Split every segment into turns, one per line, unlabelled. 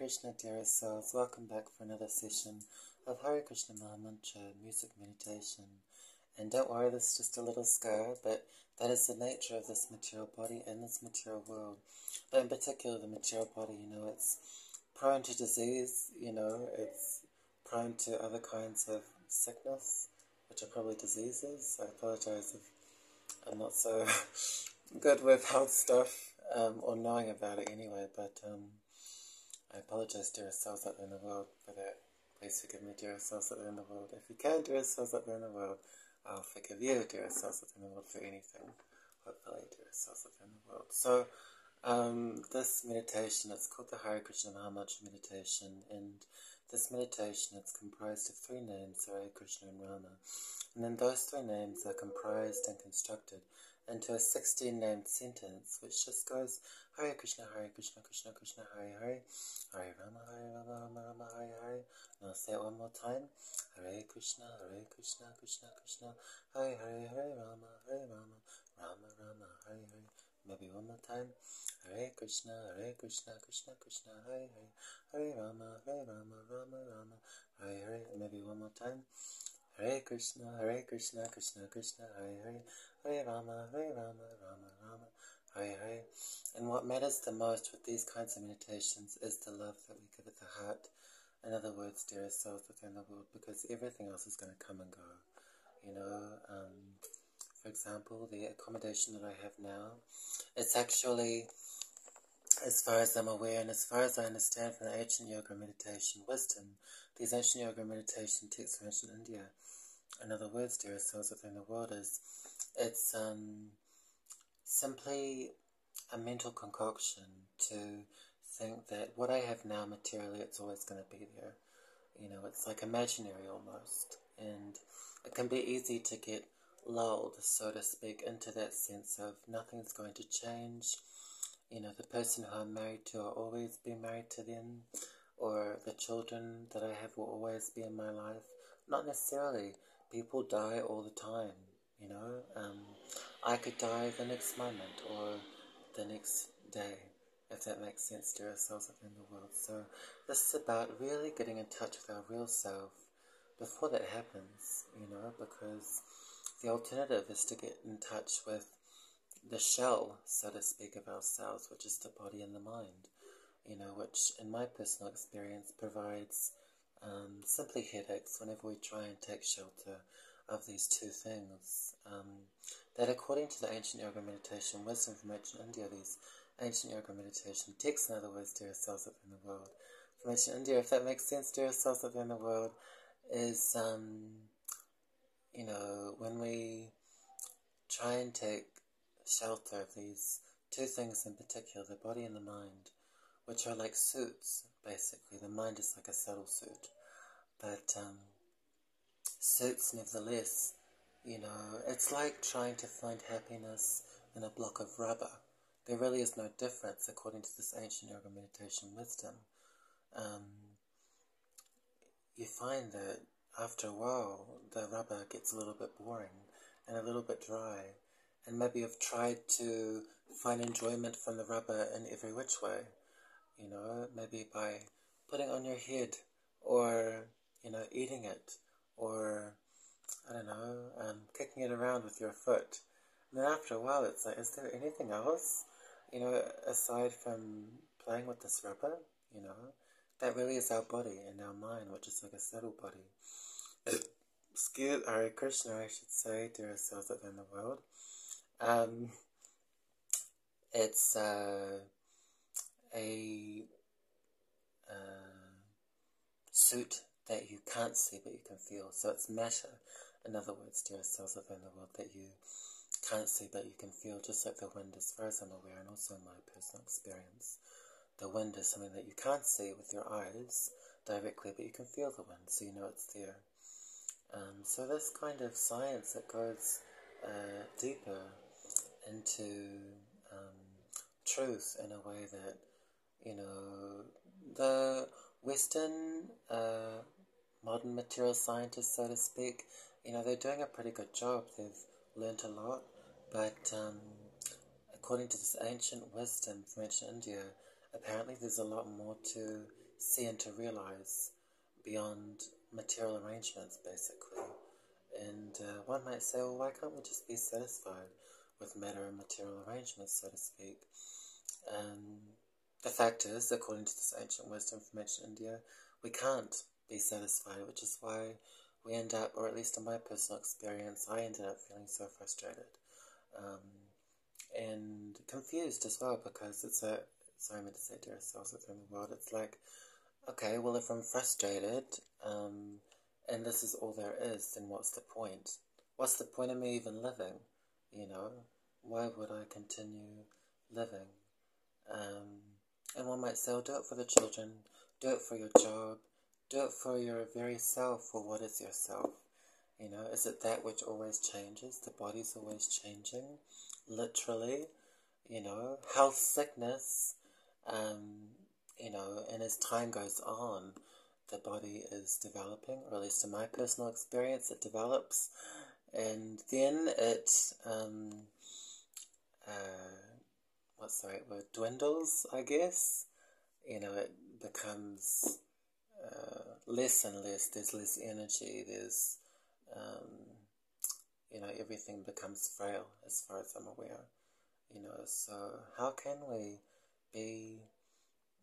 Krishna, dearest souls. Welcome back for another session of Hare Krishna Mahamantra music meditation. And don't worry, this is just a little scare, but that is the nature of this material body and this material world. But in particular, the material body, you know, it's prone to disease, you know, it's prone to other kinds of sickness, which are probably diseases. I apologize if I'm not so good with health stuff um, or knowing about it anyway, but um, I apologize, dearest souls out there in the world, for that. Please forgive me, dearest souls out there in the world. If you can, dearest souls out there in the world, I'll forgive you, dearest souls out there in the world, for anything. Hopefully, dearest souls out there in the world. So, um, this meditation, it's called the Hare Krishna Mahamantra meditation, and this meditation, it's comprised of three names, Hare Krishna and Rama. And then those three names are comprised and constructed into a 16 named sentence, which just goes Hare Krishna, Hare Krishna, Krishna Krishna, Hare Hare, Hare Rama, Hare Rama, Rama Rama, Hare Hare. Now say it one more time. Hare Krishna, Hare Krishna, Krishna Krishna, Hare Hare, Hare Rama, Hare Rama, Rama Rama, Hare Hare. Maybe one more time. Hare Krishna, Hare Krishna, Krishna Krishna, Hare Hare, Hare Rama, Hare Rama, Rama Rama, Hare Hare. Maybe one more time. Hare Krishna, Hare Krishna, Krishna Krishna, Hare Hare, Hare Rama, Hare Rama, Rama Rama, Hare. And what matters the most with these kinds of meditations is the love that we give at the heart. In other words, dearest souls within the world, because everything else is going to come and go. You know, um, for example, the accommodation that I have now, it's actually, as far as I'm aware and as far as I understand from the ancient yoga meditation wisdom, these ancient yoga meditation texts from ancient India, in other words, dearest souls within the world, is it's um, simply a mental concoction to think that what I have now materially, it's always going to be there. You know, it's like imaginary almost. And it can be easy to get lulled, so to speak, into that sense of nothing's going to change. You know, the person who I'm married to, I'll always be married to them. Or the children that I have will always be in my life. Not necessarily. People die all the time, you know. Um, I could die the next moment or the next day, if that makes sense to ourselves in the world. So this is about really getting in touch with our real self before that happens, you know, because the alternative is to get in touch with the shell, so to speak, of ourselves, which is the body and the mind, you know, which in my personal experience provides um, simply headaches whenever we try and take shelter of these two things. Um, that according to the ancient yoga meditation wisdom from ancient India, these ancient yoga meditation texts, in other words, dear selves up in the world, from ancient India, if that makes sense, dear selves up in the world, is, um, you know, when we try and take shelter of these two things in particular, the body and the mind, which are like suits, basically. The mind is like a subtle suit, but um, suits, nevertheless, you know, it's like trying to find happiness in a block of rubber. There really is no difference according to this ancient yoga meditation wisdom. Um, you find that after a while, the rubber gets a little bit boring and a little bit dry, and maybe you've tried to find enjoyment from the rubber in every which way. You know, maybe by putting on your head, or you know, eating it, or I don't know, um, kicking it around with your foot. And then after a while, it's like, is there anything else, you know, aside from playing with this rubber? You know, that really is our body and our mind, which is like a subtle body. Excuse, Hare Krishna, I should say, dear ourselves out in the world. Um, it's uh, a uh, suit that you can't see but you can feel. So it's matter. In other words, dear souls within the world that you can't see but you can feel, just like the wind, as far as I'm aware, and also in my personal experience. The wind is something that you can't see with your eyes directly, but you can feel the wind, so you know it's there. Um, so this kind of science that goes uh, deeper into um, truth in a way that, you know, the Western uh, modern material scientists, so to speak, you know, they're doing a pretty good job. They've learnt a lot, but um, according to this ancient wisdom from ancient India, apparently there's a lot more to see and to realize beyond material arrangements, basically. And uh, one might say, well, why can't we just be satisfied with matter and material arrangements, so to speak? Um, the fact is, according to this ancient wisdom from ancient India, we can't be satisfied, which is why we end up, or at least in my personal experience, I ended up feeling so frustrated um, and confused as well because it's a, sorry, I meant to say dear souls within the world, it's like, okay, well, if I'm frustrated um, and this is all there is, then what's the point? What's the point of me even living? You know, why would I continue living? Um, and one might say, well, do it for the children, do it for your job, do it for your very self, for what is yourself? You know, is it that which always changes? The body's always changing, literally. You know, health, sickness, um, you know, and as time goes on, the body is developing, or at least in my personal experience, it develops, and then it, um, uh, what's the right word, dwindles, I guess. You know, it becomes uh, less and less. There's less energy. There's, um, you know, everything becomes frail as far as I'm aware. You know, so how can we be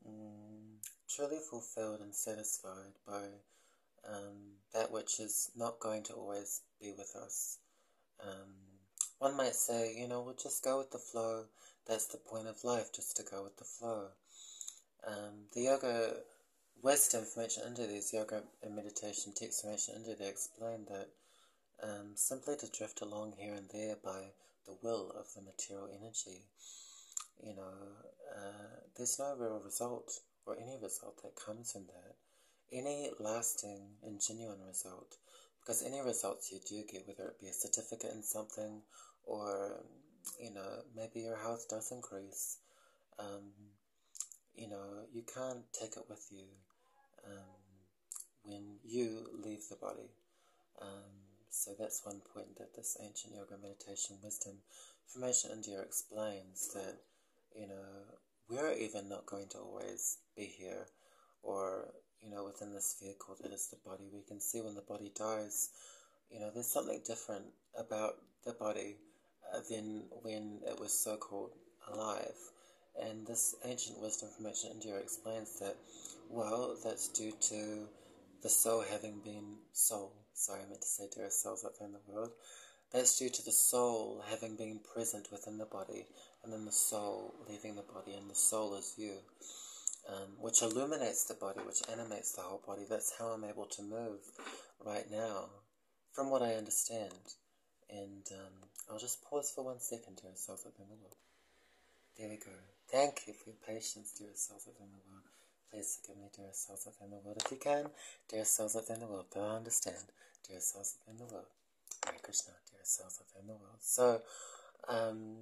um, truly fulfilled and satisfied by um, that which is not going to always be with us? Um, one might say, you know, we'll just go with the flow. That's the point of life, just to go with the flow. Um, the yoga West information into these yoga and meditation texts from into they explain that um, simply to drift along here and there by the will of the material energy, you know, uh, there's no real result or any result that comes from that. Any lasting and genuine result, because any results you do get, whether it be a certificate in something or, you know, maybe your health does increase, um, you know, you can't take it with you um, when you leave the body. Um, so that's one point that this ancient yoga meditation wisdom from ancient India explains that, you know, we're even not going to always be here or, you know, within this vehicle that is the body. We can see when the body dies, you know, there's something different about the body uh, than when it was so called alive. And this ancient wisdom from ancient India explains that, well, that's due to the soul having been soul. Sorry, I meant to say there are souls out there in the world. That's due to the soul having been present within the body, and then the soul leaving the body, and the soul is you, um, which illuminates the body, which animates the whole body. That's how I'm able to move right now, from what I understand. And um, I'll just pause for one second, dear souls out there in the world. There we go. Thank you for your patience, dear souls within the world. Please forgive me, dear souls within the world, if you can. Dear souls within the world, don't understand. Dear souls within the world. Hare Krishna, dear souls within the world. So, um,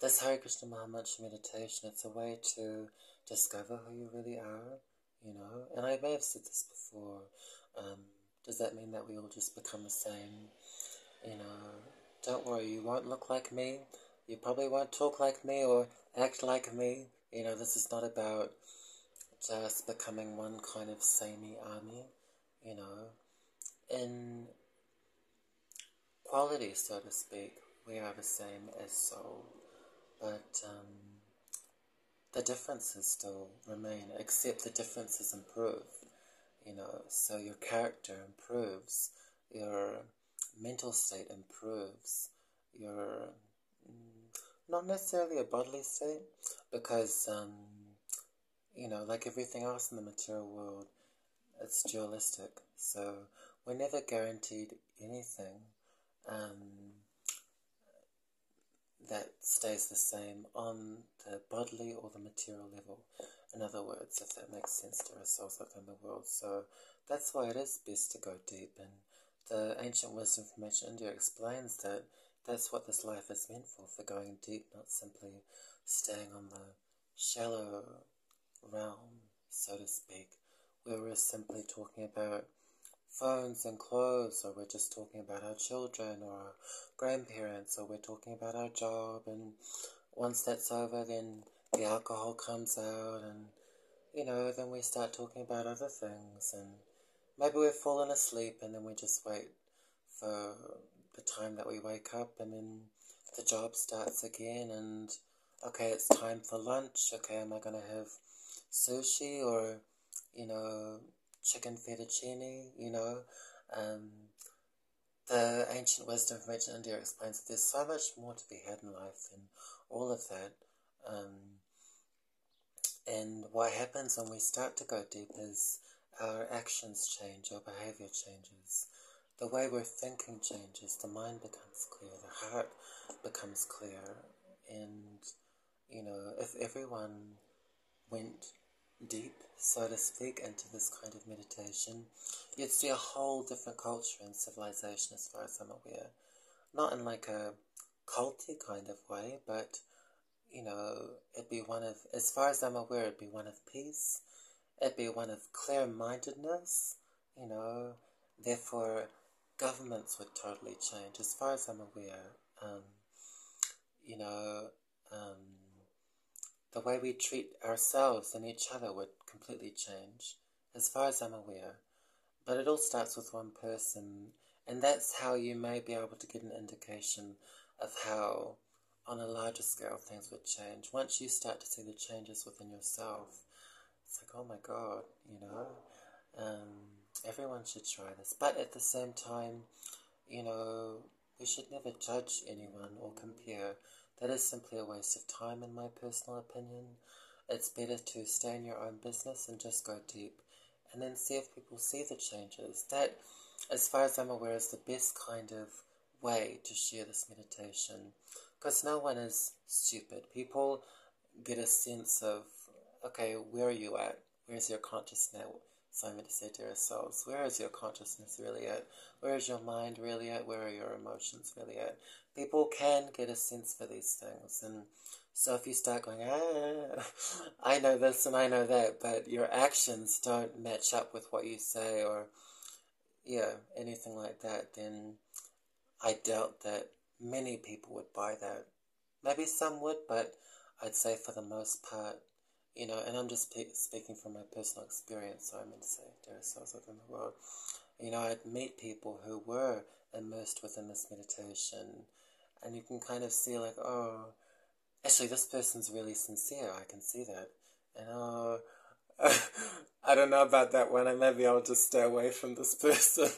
this Hare Krishna Mahamantra meditation, it's a way to discover who you really are, you know. And I may have said this before. Um, does that mean that we all just become the same? You know, don't worry, you won't look like me. You probably won't talk like me or act like me. You know, this is not about just becoming one kind of samey army. You know, in quality, so to speak, we are the same as soul, but um, the differences still remain, except the differences improve. You know, so your character improves, your mental state improves, your not necessarily a bodily state, because, um, you know, like everything else in the material world, it's dualistic. So we're never guaranteed anything um, that stays the same on the bodily or the material level. In other words, if that makes sense to ourselves within the world. So that's why it is best to go deep. And the ancient wisdom from ancient India explains that that's what this life is meant for, for going deep, not simply staying on the shallow realm, so to speak, where we're simply talking about phones and clothes, or we're just talking about our children or our grandparents, or we're talking about our job, and once that's over, then the alcohol comes out, and you know, then we start talking about other things and maybe we've fallen asleep and then we just wait for the time that we wake up and then the job starts again and okay, it's time for lunch. Okay, am I going to have sushi or, you know, chicken fettuccine, you know? Um, the ancient wisdom from ancient India explains that there's so much more to be had in life than all of that. Um, and what happens when we start to go deep is our actions change, our behavior changes, the way we're thinking changes, the mind becomes clear, the heart becomes clear, and you know, if everyone went deep, so to speak, into this kind of meditation, you'd see a whole different culture and civilization as far as I'm aware. Not in like a culty kind of way, but you know, it'd be one of, as far as I'm aware, it'd be one of peace. It'd be one of clear mindedness, you know, therefore governments would totally change. As far as I'm aware, um, you know, um, the way we treat ourselves and each other would completely change, as far as I'm aware. But it all starts with one person, and that's how you may be able to get an indication of how, on a larger scale, things would change. Once you start to see the changes within yourself, it's like, oh my god, you know, um, everyone should try this. But at the same time, you know, we should never judge anyone or compare that is simply a waste of time, in my personal opinion. It's better to stay in your own business and just go deep and then see if people see the changes. That, as far as I'm aware, is the best kind of way to share this meditation because no one is stupid. People get a sense of, okay, where are you at? Where's your consciousness? Simon to say to ourselves, where is your consciousness really at? Where is your mind really at? Where are your emotions really at? people can get a sense for these things. And so if you start going, ah, I know this and I know that, but your actions don't match up with what you say or, yeah, anything like that, then I doubt that many people would buy that. Maybe some would, but I'd say for the most part, you know, and I'm just speaking from my personal experience, so I'm going to say there are souls within the world. You know, I'd meet people who were immersed within this meditation and you can kind of see like, oh, actually this person's really sincere. I can see that, and oh. I don't know about that one. And maybe I'll just stay away from this person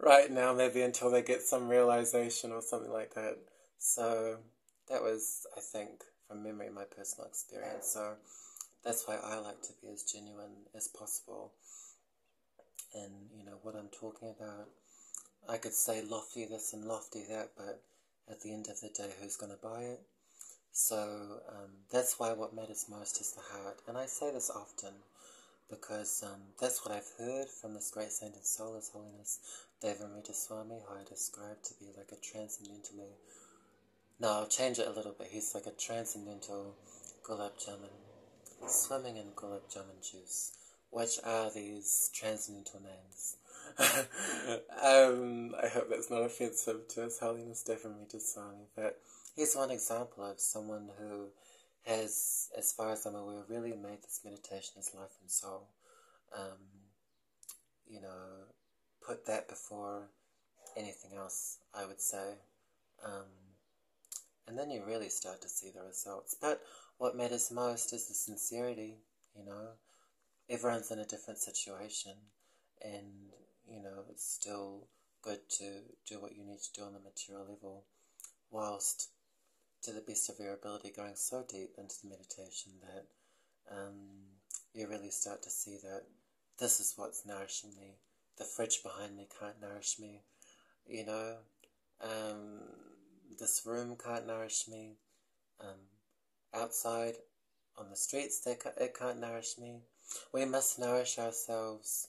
right now, maybe until they get some realization or something like that. So that was, I think, from memory, my personal experience. So that's why I like to be as genuine as possible. And, you know, what I'm talking about, I could say lofty this and lofty that, but at the end of the day who's going to buy it. So um, that's why what matters most is the heart. And I say this often because um, that's what I've heard from this great saint and soul, His Holiness Devamrita Swami, who I describe to be like a transcendentally. No, I'll change it a little bit. He's like a transcendental gulab jamun, swimming in gulab jamun juice. Which are these transcendental names? um, I hope that's not offensive to His Holiness Devamrita Swami, but here's one example of someone who has, as far as I'm aware, really made this meditation his life and soul. Um, you know, put that before anything else, I would say. Um, and then you really start to see the results. But what matters most is the sincerity, you know. Everyone's in a different situation, and you know, it's still good to do what you need to do on the material level, whilst to the best of your ability going so deep into the meditation that um, you really start to see that this is what's nourishing me. The fridge behind me can't nourish me, you know. Um, this room can't nourish me. Um, outside on the streets, they it can't nourish me. We must nourish ourselves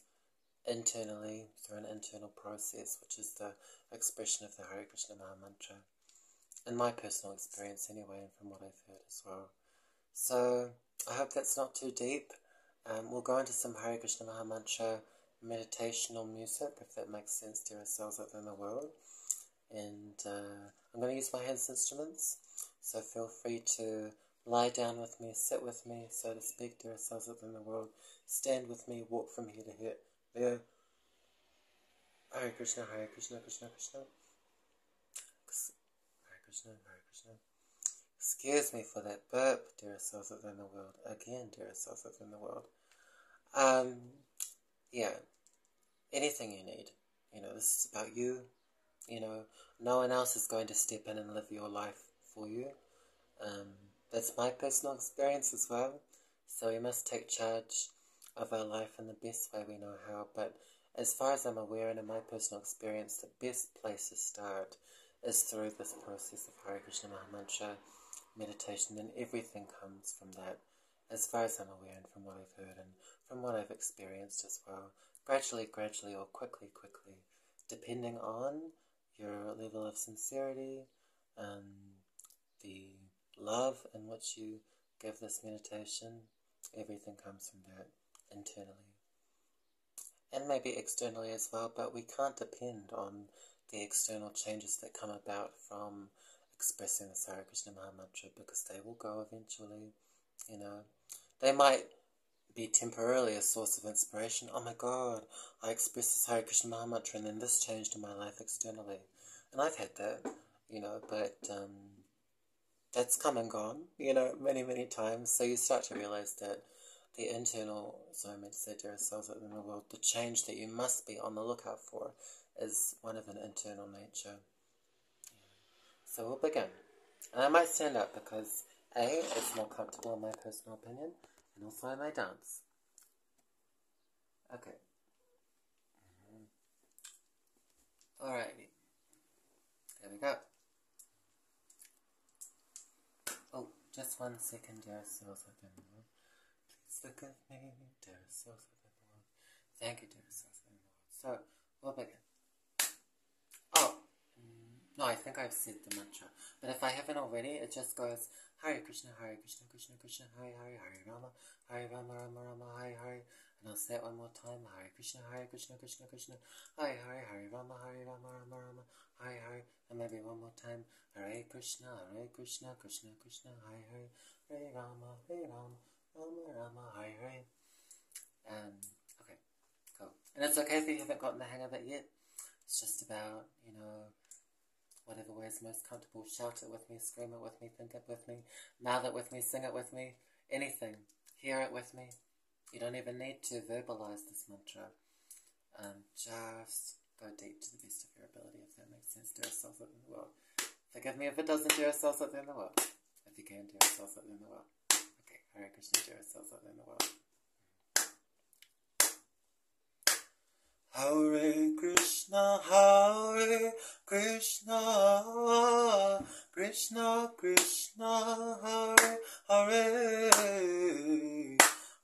internally through an internal process, which is the expression of the Hare Krishna Maha Mantra. In my personal experience, anyway, and from what I've heard as well. So, I hope that's not too deep. Um, we'll go into some Hare Krishna Maha Mantra meditational music, if that makes sense to ourselves out there in the world. And uh, I'm going to use my hands instruments, so feel free to Lie down with me, sit with me, so to speak, dear souls within the world. Stand with me, walk from here to here. There. Hare Krishna, Hare Krishna, Krishna Krishna. Hare Krishna, Hare Krishna. Excuse me for that burp, dear souls within the world. Again, dear souls within the world. Um, yeah. Anything you need. You know, this is about you. You know, no one else is going to step in and live your life for you. Um, that's my personal experience as well. So we must take charge of our life in the best way we know how. But as far as I'm aware and in my personal experience, the best place to start is through this process of Hare Krishna Mahamantra meditation, and everything comes from that, as far as I'm aware and from what I've heard and from what I've experienced as well. Gradually, gradually, or quickly, quickly, depending on your level of sincerity, um, the love in which you give this meditation, everything comes from that internally. And maybe externally as well, but we can't depend on the external changes that come about from expressing the Hare Krishna Maha Mantra because they will go eventually. You know, they might be temporarily a source of inspiration. Oh my God, I expressed this Hare Krishna Maha Mantra and then this changed in my life externally. And I've had that, you know, but um, that's come and gone, you know, many, many times. So you start to realize that the internal, so I meant to say Dara cells in the world, the change that you must be on the lookout for is one of an internal nature. So we'll begin. And I might stand up because A, it's more comfortable in my personal opinion, and also I may dance. Okay. Mm-hmm. Alrighty. There we go. Oh, just one second, dear souls within the world. Please look at me, dear souls within the world. Thank you, dear souls within the world. So, we'll begin. Oh, no, I think I've said the mantra. But if I haven't already, it just goes Hare Krishna, Hare Krishna, Krishna Krishna, Hare Hare, Hare Rama, Hare Rama, Rama Rama, Hare Hare. I'll say it one more time. Hare Krishna, Hare Krishna, Krishna Krishna, Hare Hare, Hare Rama, Hare Rama, Rama Rama, Hare Hare. And maybe one more time. Hare Krishna, Hare Krishna, Krishna Krishna, Hare Hare, Hare Rama, Hare Rama, Rama Rama, Hare Hare. Um, okay, cool. And it's okay if you haven't gotten the hang of it yet. It's just about, you know, whatever way is most comfortable. Shout it with me, scream it with me, think it with me, mouth it with me, sing it with me, anything. Hear it with me. You don't even need to verbalize this mantra. Um, just go deep to the best of your ability, if that makes sense. Do yourself up in the world. Forgive me if it doesn't do yourself up in the world. If you can, do yourself up in the world. Okay, Hare Krishna, do yourself up in the world. Hare Krishna, Hare Krishna, Krishna Krishna, Hare Hare,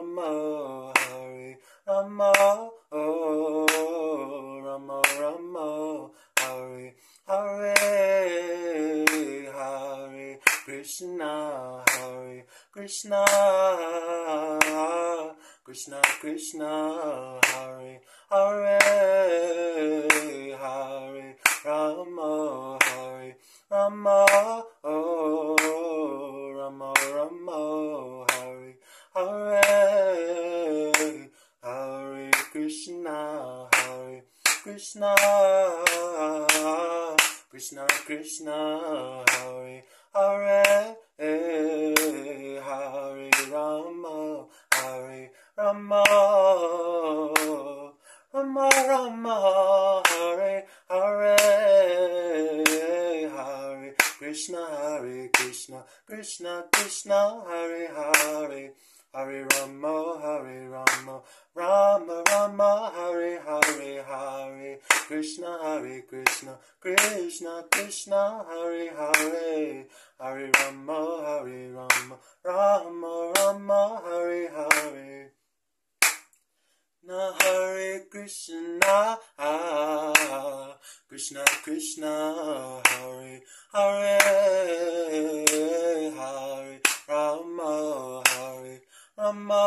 Hare Rama oh, Rama Rama Hare Krishna Hare Krishna Krishna Krishna Hare Hare Krishna Hare Krishna Krishna Krishna Hare Hare. Hare Rama Hare Rama Rama Rama Hare Hare. Na Hare Krishna Krishna Krishna Hare Hare. Hare Rama Hare Rama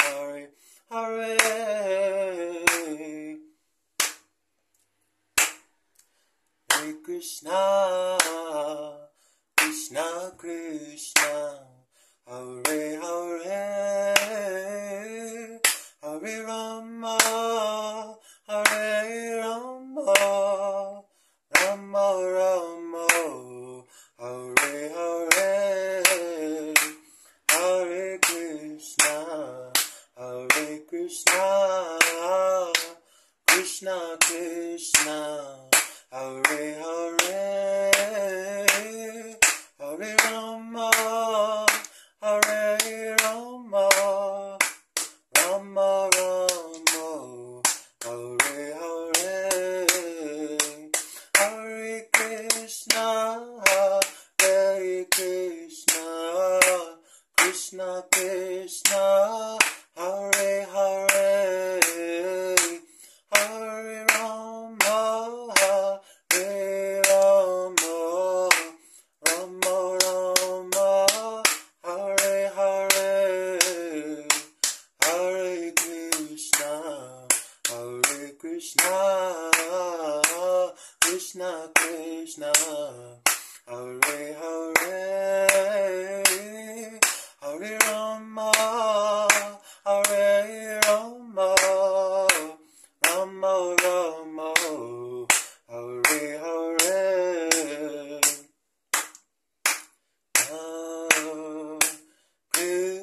Hare. Hare Krishna Krishna Krishna. Hare Hare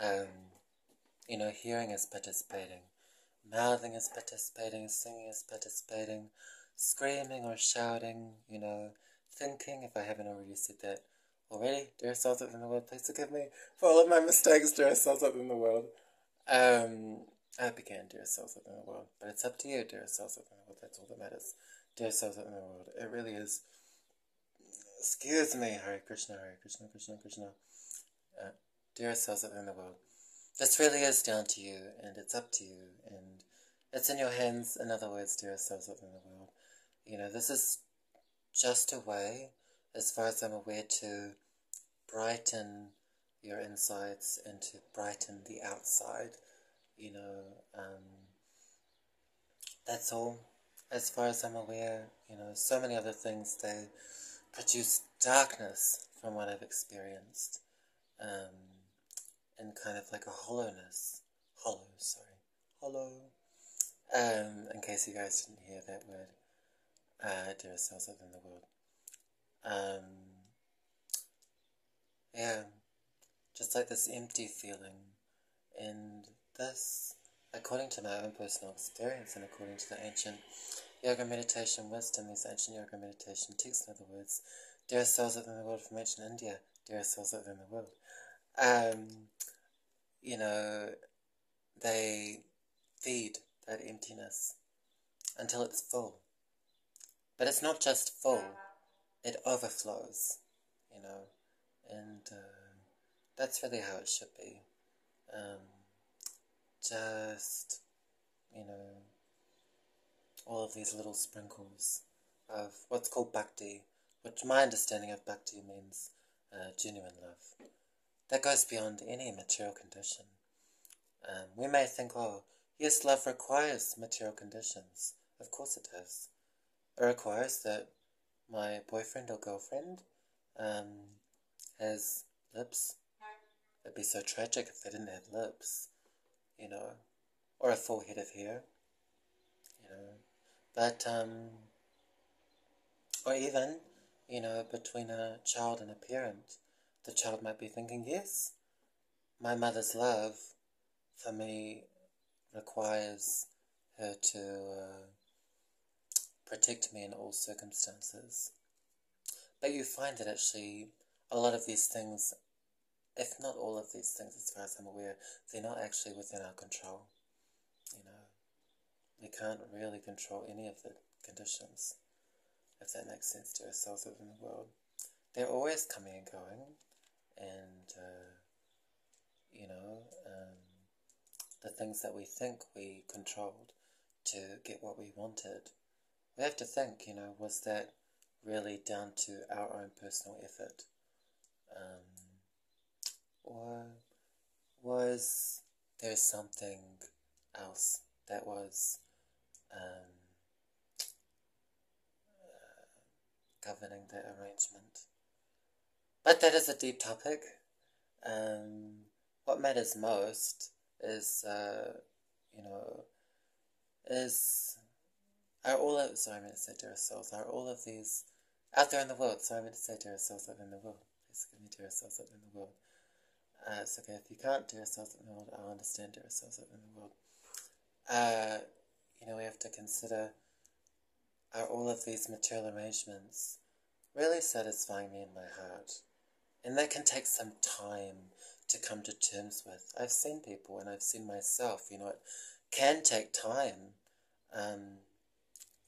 Um, you know, hearing is participating, mouthing is participating, singing is participating, screaming or shouting, you know, thinking, if I haven't already said that already, dear souls out in the world, please forgive me for all of my mistakes, dear souls out in the world. Um, I began, dear souls in the world, but it's up to you, dear souls in the world, that's all that matters. Dear souls in the world, it really is. Excuse me, Hare Krishna, Hare Krishna, Krishna, Krishna. Uh, dear souls out in the world, this really is down to you, and it's up to you, and it's in your hands. In other words, dear souls out in the world, you know, this is just a way, as far as I'm aware, to brighten your insides and to brighten the outside. You know, um, that's all. As far as I'm aware, you know, so many other things they produce darkness from what I've experienced, um, and kind of like a hollowness, hollow, sorry, hollow. Um, in case you guys didn't hear that word, uh, dear souls out in the world. Um, yeah, just like this empty feeling, and this, according to my own personal experience and according to the ancient yoga meditation wisdom, these ancient yoga meditation texts, in other words, dear souls within the world from ancient India, dear souls within the world, um, you know, they feed that emptiness until it's full. But it's not just full, it overflows, you know, and uh, that's really how it should be. Um, just, you know, all of these little sprinkles of what's called bhakti, which my understanding of bhakti means uh, genuine love. That goes beyond any material condition. Um, we may think, oh, yes, love requires material conditions. Of course it does. It requires that my boyfriend or girlfriend um, has lips. It'd be so tragic if they didn't have lips, you know, or a full head of hair, you know. But, um, or even, you know, between a child and a parent, the child might be thinking, yes, my mother's love for me requires her to uh, protect me in all circumstances. But you find that actually a lot of these things, if not all of these things, as far as I'm aware, they're not actually within our control. You know, we can't really control any of the conditions, if that makes sense to ourselves within the world. They're always coming and going, and, uh, you know, um, the things that we think we controlled to get what we wanted. We have to think, you know, was that really down to our own personal effort? Um, or was there something else that was um, uh, governing the arrangement? But that is a deep topic. Um, what matters most is, uh, you know, is are all of sorry, I meant to say dear souls are all of these out there in the world. Sorry, I meant to say dear souls out in the world. Please give me dear souls out in the world. Uh, it's okay if you can't dear souls out in the world. I'll understand dear souls out in the world. Uh, you know, we have to consider are all of these material arrangements really satisfying me in my heart? And that can take some time to come to terms with. I've seen people and I've seen myself, you know, it can take time. Um,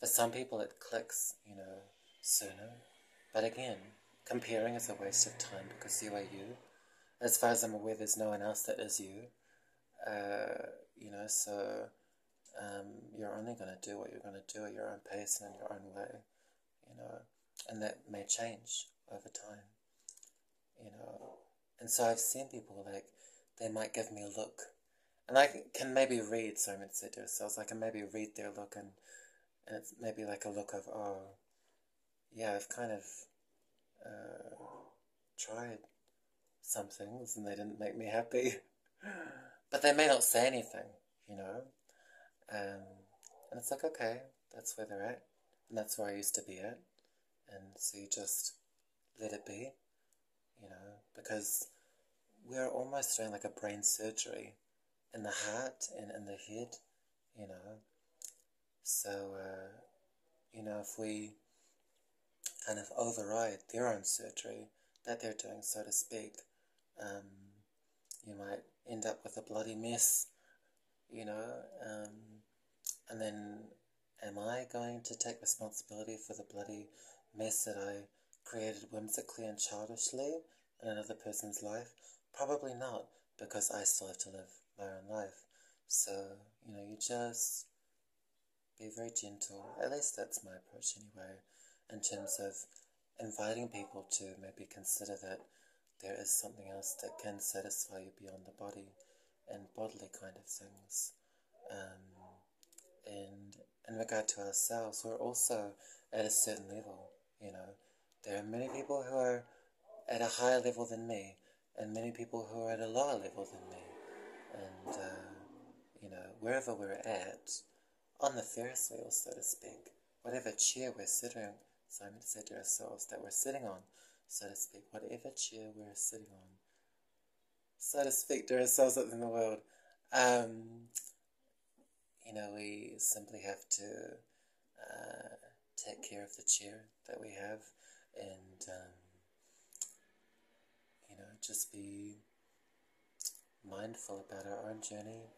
for some people it clicks, you know, sooner. But again, comparing is a waste of time because you are you. As far as I'm aware, there's no one else that is you. Uh, you know, so um, you're only going to do what you're going to do at your own pace and in your own way, you know, and that may change over time, you know. And so I've seen people like they might give me a look, and I can maybe read. So I'm to ourselves, I can maybe read their look, and and it's maybe like a look of oh, yeah, I've kind of uh, tried some things and they didn't make me happy, but they may not say anything, you know. Um, and it's like okay, that's where they're at, and that's where I used to be at, and so you just let it be you know, because we're almost doing like a brain surgery in the heart and in the head, you know. So, uh, you know, if we kind of override their own surgery that they're doing, so to speak, um, you might end up with a bloody mess, you know. Um, and then, am I going to take responsibility for the bloody mess that I created whimsically and childishly in another person's life? Probably not, because I still have to live my own life. So, you know, you just be very gentle. At least that's my approach anyway, in terms of inviting people to maybe consider that there is something else that can satisfy you beyond the body and bodily kind of things. Um, and in regard to ourselves, we're also at a certain level, you know. There are many people who are at a higher level than me, and many people who are at a lower level than me. And, uh, you know, wherever we're at, on the Ferris wheel, so to speak, whatever chair we're sitting, so I'm to say to ourselves that we're sitting on, so to speak, whatever chair we're sitting on, so to speak to ourselves in the world, um, you know, we simply have to uh, take care of the chair that we have and um, you know just be mindful about our own journey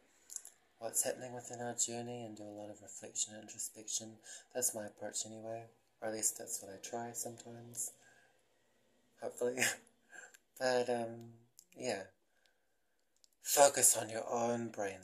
what's happening within our journey and do a lot of reflection and introspection. That's my approach anyway. Or at least that's what I try sometimes. Hopefully. But um yeah. Focus on your own brain